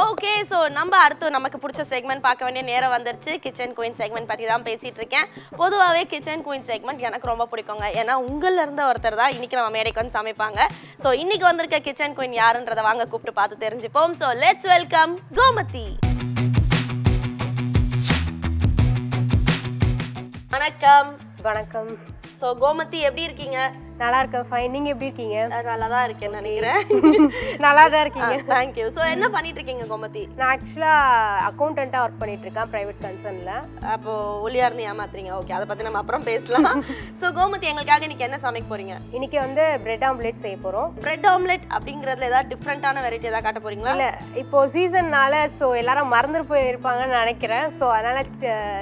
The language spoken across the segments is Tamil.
ஓகே ஸோ நம்ம அடுத்து நமக்கு பிடிச்ச செக்மெண்ட் பார்க்க வேண்டிய நேரம் வந்துருச்சு. கிச்சன் குயின் செக்மெண்ட் பற்றி தான் பேசிட்டு இருக்கேன். பொதுவாகவே கிச்சன் குயின் செக்மெண்ட் எனக்கு ரொம்ப பிடிக்குங்க. ஏன்னா உங்கள்ல இருந்த ஒருத்தர் தான் இன்னைக்கு நம்ம மேடைக்கு வந்து சமைப்பாங்க. ஸோ இன்னைக்கு வந்திருக்க கிச்சன் குயின் யாருன்றதை வாங்க கூப்பிட்டு பார்த்து தெரிஞ்சுப்போம். So let's welcome Gomathi. வணக்கம். வணக்கம். ஸோ கோமதி எப்படி இருக்கீங்க? நல்லா இருக்கேன் ஃபைன் நீங்க எப்படி இருக்கீங்க? நல்லா தான் இருக்கேன்னு நினைக்கிறேன். நல்லா தான் இருக்கீங்க தேங்க்யூ ஸோ என்ன பண்ணிட்டு இருக்கீங்க கோமதி? நான் ஆக்சுவலா அக்கௌண்டண்டா ஒர்க் பண்ணிட்டு இருக்கேன் பிரைவேட் கன்சர்ன்ல அப்போ ஒளியா இருந்து ஏமாத்துறீங்க. ஓகே அதை பத்தி நம்ம அப்புறம் பேசலாம். ஸோ கோமதி எங்களுக்காக இன்னைக்கு என்ன சமைக்க போறீங்க? இன்னைக்கு வந்து பிரெட் ஆம்லெட் செய்ய போறோம். பிரெட் ஆம்லெட் அப்படிங்கறதுல ஏதாவது டிஃப்ரெண்டான வெரைட்டி ஏதாவது காட்ட போறீங்களா? இல்ல இப்போ சீசன்னால ஸோ எல்லாரும் மறந்துட்டு போயிருப்பாங்கன்னு நினைக்கிறேன். ஸோ அதனால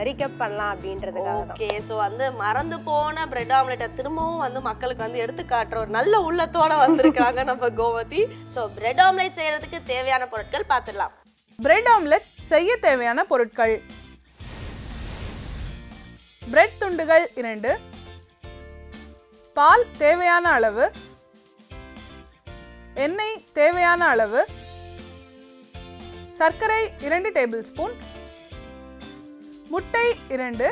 ரீகப் பண்ணலாம் அப்படின்றதுக்காக ஓகே ஸோ வந்து மறந்து போன பிரெட் ஆம்லெட்டை திரும்பவும் வந்து மக்களுக்கு வந்து வந்து எடுத்து காட்டுற ஒரு நல்ல உள்ளத்தோட வந்திருக்காங்க நம்ம கோமதி. ஸோ பிரெட் ஆம்லெட் செய்யறதுக்கு தேவையான பொருட்கள் பார்த்துடலாம் பிரெட் ஆம்லெட் செய்ய தேவையான பொருட்கள். பிரெட் துண்டுகள் இரண்டு. பால் தேவையான அளவு. எண்ணெய் தேவையான அளவு. சர்க்கரை இரண்டு டேபிள் ஸ்பூன். முட்டை இரண்டு.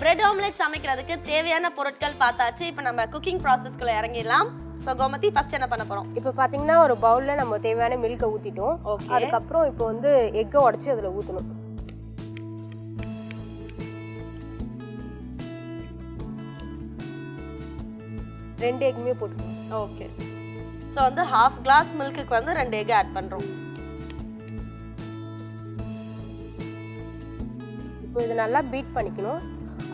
பிரெட் ஆம்லெட் சமைக்கிறதுக்கு தேவையான பொருட்கள் பார்த்தாச்சு. இப்போ நம்ம குக்கிங் ப்ராசஸ்க்குள்ள இறங்கிடலாம். ஸோ கோமதி ஃபர்ஸ்ட் என்ன பண்ண போறோம்? இப்போ பாத்தீங்கன்னா ஒரு பவுல்ல நம்ம தேவையான மில்கை Okay. அதுக்கப்புறம் இப்போ வந்து எக்கை உடைச்சு அதுல ஊத்தணும். ரெண்டு எக்குமே போட்டுக்கணும் ஓகே ஸோ வந்து ஹாஃப் கிளாஸ் மில்க்குக்கு வந்து ரெண்டு எக் ஆட் பண்ணுறோம் இப்போ இதை நல்லா பீட் பண்ணிக்கணும்.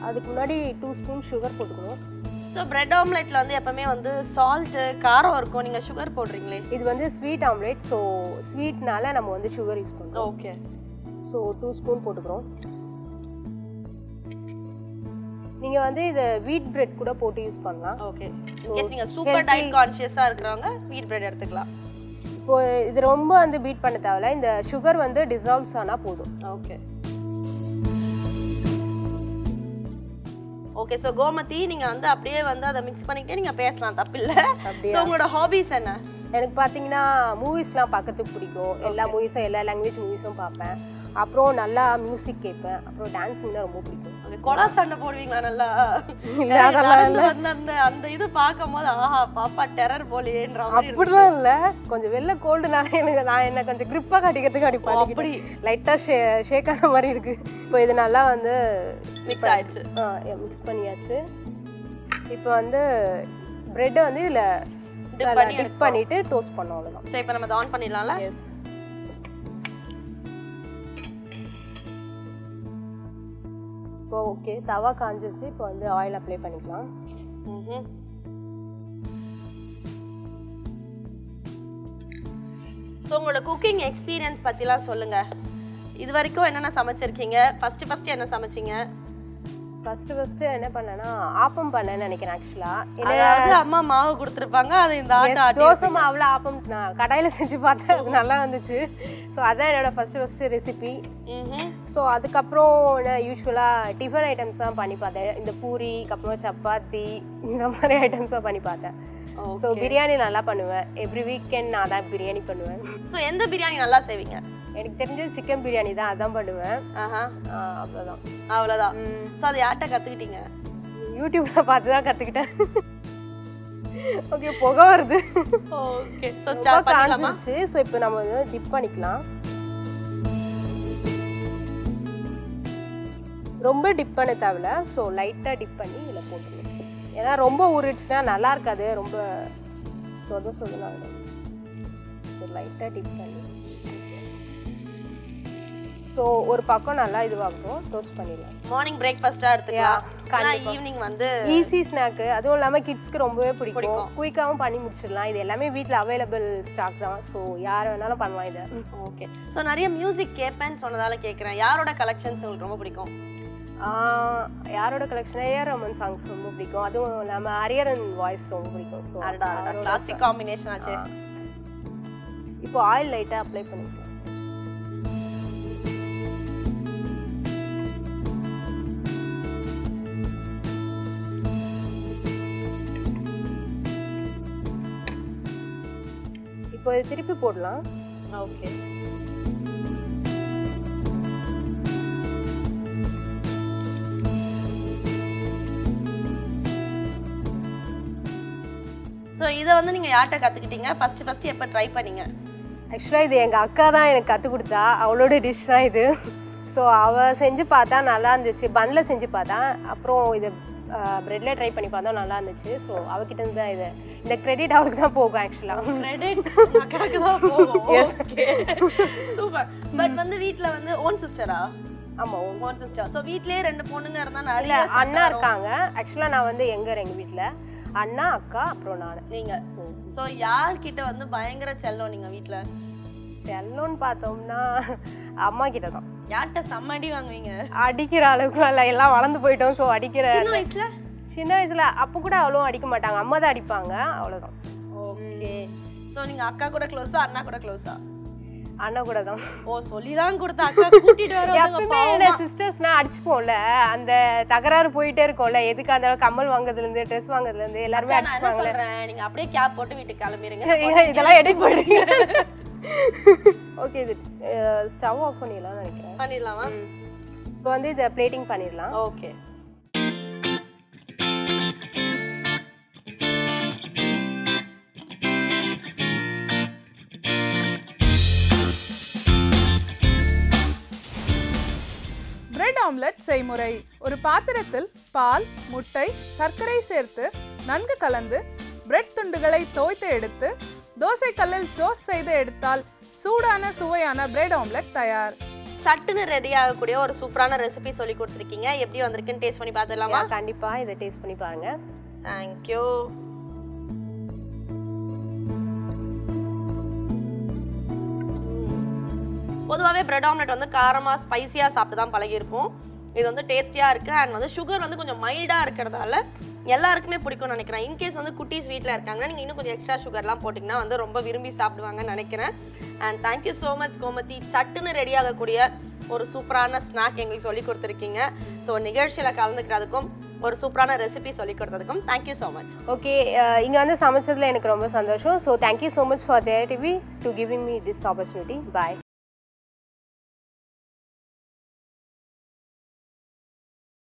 அதுக்கு முன்னாடி டூ ஸ்பூன் சுகர் போட்டுக்கணும். ஸோ பிரெட் ஆம்லெட்டில் வந்து எப்பவுமே வந்து சால்ட்டு காரம் இருக்கும். நீங்கள் சுகர் போடுறீங்களே. இது வந்து ஸ்வீட் ஆம்லேட் ஸோ ஸ்வீட்னால நம்ம வந்து சுகர் யூஸ் பண்ணுறோம் ஓகே ஸோ டூ ஸ்பூன் போட்டுக்கிறோம். நீங்கள் வந்து இதை வீட் பிரெட் கூட போட்டு யூஸ் பண்ணலாம். ஓகே நீங்கள் சூப்பர் டயட் கான்ஷியஸாக இருக்கிறவங்க வீட் பிரெட் எடுத்துக்கலாம். இப்போ இது ரொம்ப வந்து பீட் பண்ண தேவையில்ல. இந்த சுகர் வந்து டிசால்வ்ஸ் ஆனால் போதும். ஓகே ஓகே ஸோ கோமதி நீங்கள் வந்து அப்படியே வந்து அதை மிக்ஸ் பண்ணிக்கிட்டே நீங்கள் பேசலாம் தப்பில்லை? ஸோ உங்களோட ஹாபிஸ் என்ன? எனக்கு பார்த்தீங்கன்னா மூவிஸ்லாம் பார்க்கறதுக்கு பிடிக்கும். எல்லா மூவிஸும் எல்லா லாங்குவேஜ் மூவிஸும் பார்ப்பேன் அப்புறம் நல்லா மியூசிக் கேட்பேன். அப்புறம் டான்ஸிங்னா ரொம்ப பிடிக்கும். ஓகே கொலா சண்டை போடுவீங்களா நல்லா? வந்த அந்த அந்த இது பார்க்கும் போது ஆஹா பாப்பா டெரர் போலியேன்ற. அப்படிலாம் இல்லை. கொஞ்சம் வெளில கோல்டுனால எனக்கு நான் என்ன கொஞ்சம் கிரிப்பாக கட்டிக்கிறதுக்கு அப்படி அப்படி. ஷே ஷேக் ஆன மாதிரி இருக்கு. இப்போ இது நல்லா வந்து மிக்ஸ் ஆயிடுச்சு. மிக்ஸ் பண்ணியாச்சு. இப்போ வந்து ப்ரெட்டை வந்து இதில் டிப் பண்ணிட்டு டோஸ்ட் பண்ணோம் அவ்வளோதான் சரி இப்போ நம்ம ஆன் பண்ணிடலாம்ல? எஸ் இப்போ ஓகே தவா காஞ்சிருச்சு இப்போ வந்து ஆயில் அப்ளை பண்ணிக்கலாம். ஸோ உங்களோட குக்கிங் எக்ஸ்பீரியன்ஸ் பற்றிலாம் சொல்லுங்கள் இது வரைக்கும் என்னென்ன சமைச்சிருக்கீங்க? ஃபஸ்ட்டு ஃபஸ்ட்டு என்ன சமைச்சீங்க? ஃபர்ஸ்ட் ஃபர்ஸ்ட் என்ன பண்ணேன்னா ஆப்பம் பண்ணேன்னு நினைக்கிறேன் ஆக்சுவலா அதாவது அம்மா மாவு கொடுத்துருப்பாங்க அது இந்த ஆட்டை ஆட்டி தோசை மாவுல ஆப்பம் நான் கடையில செஞ்சு பார்த்தேன் அது நல்லா வந்துச்சு ஸோ அதான் என்னோட ஃபர்ஸ்ட் ஃபர்ஸ்ட் ரெசிபி. ஸோ அதுக்கப்புறம் நான் யூஸ்வலாக டிஃபன் ஐட்டம்ஸ் தான் பண்ணி பார்த்தேன். இந்த பூரி அப்புறம் சப்பாத்தி இந்த மாதிரி ஐட்டம்ஸ் தான் பண்ணி பார்த்தேன். ஸோ பிரியாணி நல்லா பண்ணுவேன். எவ்ரி வீக்கெண்ட் நான் தான் பிரியாணி பண்ணுவேன். ஸோ எந்த பிரியாணி நல்லா செய்வீங்க? எனக்கு தெரிஞ்சது சிக்கன் பிரியாணி தான் அதான் பண்ணுவேன். அவ்வளோதான் அவ்வளோதான் ஸோ அது யார்கிட்ட கற்றுக்கிட்டீங்க யூடியூப்ல பார்த்து தான் கற்றுக்கிட்டேன் ஓகே புகை வருது. ஓகே ஸோ ஸ்டார்ட் காஞ்சிருச்சு. ஸோ இப்போ நம்ம வந்து டிப் பண்ணிக்கலாம். ரொம்ப டிப் பண்ண தேவையில்ல. ஸோ லைட்டாக டிப் பண்ணி இதில் போட்டுருணும் ஏன்னா ரொம்ப ஊறிடுச்சுன்னா நல்லா இருக்காது. ரொம்ப சொத சொதனாகிடும் ஸோ லைட்டாக டிப் பண்ணி ஸோ ஒரு பக்கம் நல்லா இதுவாகட்டும் டோஸ்ட் பண்ணிடலாம். மார்னிங் பிரேக்ஃபாஸ்ட்டாக எடுத்துக்கலாம். ஈவினிங் வந்து ஈஸி ஸ்நாக்கு அதுவும் இல்லாமல் கிட்ஸ்க்கு ரொம்பவே பிடிக்கும். குயிக்காகவும் பண்ணி முடிச்சிடலாம். இது எல்லாமே வீட்டில் அவைலபிள் ஸ்டாக் தான். ஸோ யார் வேணாலும் பண்ணலாம் இதை. ஓகே ஸோ நிறைய மியூசிக் கேட்பேன்னு சொன்னதால கேட்குறேன். யாரோட கலெக்ஷன்ஸ் உங்களுக்கு ரொம்ப பிடிக்கும்? யாரோட கலெக்ஷன் ஏஆர் ரமன் சாங்ஸ் ரொம்ப பிடிக்கும். அதுவும் நம்ம அரியரன் வாய்ஸ் ரொம்ப பிடிக்கும். ஸோ கிளாசிக் காம்பினேஷன் ஆச்சு. இப்போ ஆயில் லைட்டாக அப்ளை பண்ணிக்கலாம். இப்போ திருப்பி போடலாம். ஓகே. ஸோ இதை வந்து நீங்கள் யார்கிட்ட கற்றுக்கிட்டீங்க ஃபஸ்ட்டு ஃபஸ்ட்டு எப்போ ட்ரை பண்ணீங்க? ஆக்சுவலாக இது எங்கள் அக்கா தான் எனக்கு கற்றுக் கொடுத்தா. அவளோட டிஷ் தான் இது. ஸோ அவள் செஞ்சு பார்த்தா நல்லா இருந்துச்சு. பன்னில் செஞ்சு பார்த்தா. அப்புறம் இதை ப்ரெட்டில் ட்ரை பண்ணி பார்த்தா நல்லா இருந்துச்சு. ஸோ அவகிட்ட இருந்து தான் இது. இந்த கிரெடிட் அவளுக்கு தான் போகும் ஆக்சுவலாக கிரெடிட் தான் போகும். ஓகே சூப்பர் பட் வந்து வீட்ல வந்து ஓன் சிஸ்டரா ஆமாம் ஓன் சிஸ்டர் சோ வீட்லயே ரெண்டு பொண்ணுங்க இருந்தா நிறைய அண்ணா இருக்காங்க. ஆக்சுவலாக நான் வந்து எங்கர் எங்கள் வீட்டில் அண்ணா அக்கா அப்புறம் நான். நீங்க. சோ யார்கிட்ட வந்து பயங்கர செல்லம் நீங்க வீட்ல? செல்லோன்னு பார்த்தோம்னா அம்மா கிட்ட தான். யார்கிட்ட செம்மடி வாங்குவீங்க? அடிக்கிற அளவுக்குலாம் இல்லை எல்லாம் வளர்ந்து போயிட்டோம். ஸோ அடிக்கிற வயசுல? சின்ன வயசுல அப்போ கூட அவ்வளோ அடிக்க மாட்டாங்க. அம்மா தான் அடிப்பாங்க அவ்வளோதான் ஓகே. சோ நீங்க அக்கா கூட க்ளோஸா அண்ணா கூட க்ளோஸா அண்ணா கூட தான். ஓ சொல்லிதான் கொடுத்த. அக்கா கூட்டிட்டு வர எப்பவுமே என்ன சிஸ்டர்ஸ்னா அடிச்சுப்போம்ல அந்த தகராறு போயிட்டே இருக்கும்ல எதுக்கு அந்த அளவுக்கு கம்மல் வாங்குறதுல இருந்து ட்ரெஸ் வாங்குறதுல இருந்து எல்லாருமே நான் என்ன அடிச்சுப்பாங்கல்ல. சொல்றேன்? நீங்க அப்படியே கேப் போட்டு வீட்டுக்கு கிளம்பிடுங்க இதெல்லாம் எடிட் பண்றீங்க. ஓகே இது ஸ்டவ் ஆஃப் பண்ணிடலாம் நினைக்கிறேன். பண்ணிடலாமா? இப்போ வந்து இதை பிளேட்டிங் பண்ணிடலாம். ஓகே பிரெட் ஆம்லெட் செய்முறை. ஒரு பாத்திரத்தில் பால் முட்டை சர்க்கரை சேர்த்து நன்கு கலந்து பிரெட் துண்டுகளை தோய்த்து எடுத்து தோசை கல்லில் டோஸ்ட் செய்து எடுத்தால் சூடான சுவையான பிரெட் ஆம்லெட் தயார். சட்டுன்னு ரெடி ஆகக்கூடிய ஒரு சூப்பரான ரெசிபி சொல்லி கொடுத்துருக்கீங்க. எப்படி வந்திருக்குன்னு டேஸ்ட் பண்ணி பார்த்துடலாமா? கண்டிப்பா. இதை டேஸ்ட் பண்ணி பாருங்க. தேங்க்யூ பொதுவாகவே பிரெட் ஆம்லெட் வந்து காரமாக ஸ்பைசியாக சாப்பிட்டு தான் பழகியிருப்போம். இது வந்து டேஸ்டியாக இருக்குது அண்ட் வந்து சுகர் வந்து கொஞ்சம் மைல்டாக இருக்கிறதால எல்லாருக்குமே பிடிக்கும்னு நினைக்கிறேன். இன்கேஸ் வந்து குட்டீஸ் வீட்டில் இருக்காங்கன்னா நீங்கள் இன்னும் கொஞ்சம் எக்ஸ்ட்ரா சுகர்லாம் போட்டிங்கன்னா வந்து ரொம்ப விரும்பி சாப்பிடுவாங்கன்னு நினைக்கிறேன். And thank you so much Gomathi. சட்டுன்னு ரெடி ஆகக்கூடிய ஒரு சூப்பரான ஸ்நாக் எங்களுக்கு சொல்லி கொடுத்துருக்கீங்க. ஸோ நிகழ்ச்சியில் கலந்துக்கிறதுக்கும் ஒரு சூப்பரான ரெசிபி சொல்லி கொடுத்ததுக்கும் thank you so much okay இங்கே வந்து சமைச்சதில் எனக்கு ரொம்ப சந்தோஷம். So thank you so much for Jaya TV to giving me this opportunity bye